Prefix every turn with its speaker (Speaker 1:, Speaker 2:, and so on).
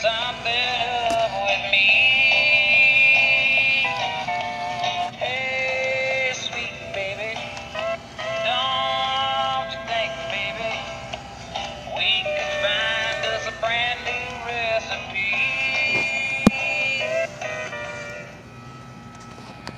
Speaker 1: something